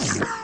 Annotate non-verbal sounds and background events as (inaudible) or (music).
you (laughs)